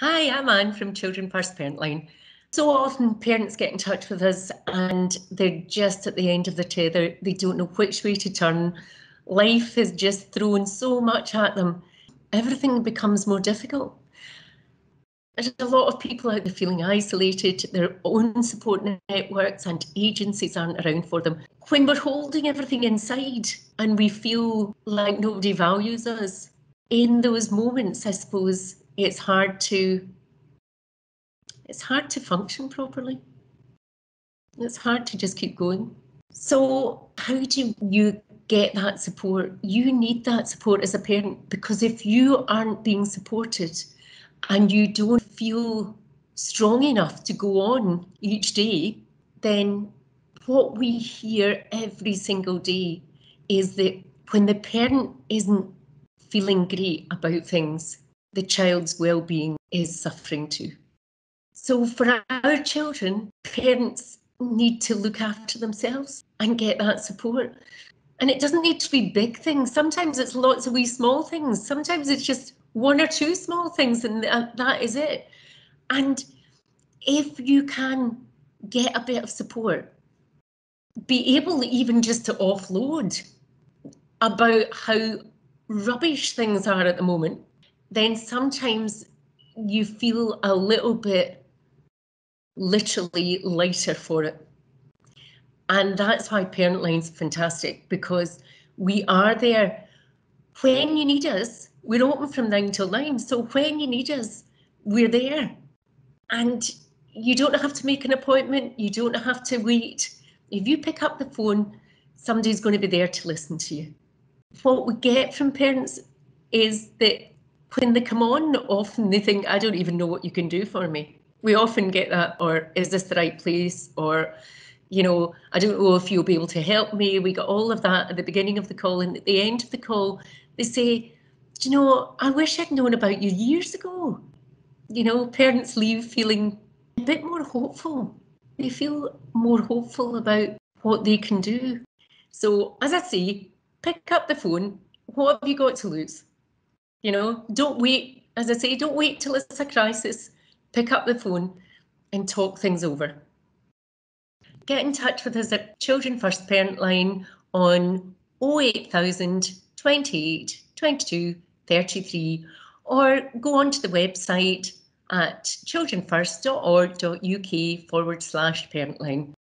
Hi, I'm Anne from Children First Parentline. So often parents get in touch with us and they're just at the end of the tether. They don't know which way to turn. Life has just thrown so much at them. Everything becomes more difficult. There's a lot of people out there feeling isolated, their own support networks and agencies aren't around for them. When we're holding everything inside and we feel like nobody values us, in those moments, I suppose, it's hard to it's hard to function properly. It's hard to just keep going. So how do you get that support? You need that support as a parent because if you aren't being supported and you don't feel strong enough to go on each day, then what we hear every single day is that when the parent isn't feeling great about things, the child's well-being is suffering too. So for our children, parents need to look after themselves and get that support. And it doesn't need to be big things. Sometimes it's lots of wee small things. Sometimes it's just one or two small things and that is it. And if you can get a bit of support, be able even just to offload about how rubbish things are at the moment, then sometimes you feel a little bit literally lighter for it. And that's why Parentline's fantastic because we are there when you need us. We're open from nine till nine. So when you need us, we're there. And you don't have to make an appointment. You don't have to wait. If you pick up the phone, somebody's going to be there to listen to you. What we get from parents is that when they come on, often they think, I don't even know what you can do for me. We often get that, or is this the right place? Or, you know, I don't know if you'll be able to help me. We got all of that at the beginning of the call. And at the end of the call, they say, Do you know, I wish I'd known about you years ago. You know, parents leave feeling a bit more hopeful. They feel more hopeful about what they can do. So, as I say, pick up the phone. What have you got to lose? You know, don't wait, as I say, don't wait till it's a crisis. Pick up the phone and talk things over. Get in touch with us at Children First Parentline on 08000 28 22 33 or go onto the website at childrenfirst.org.uk forward slash parent line.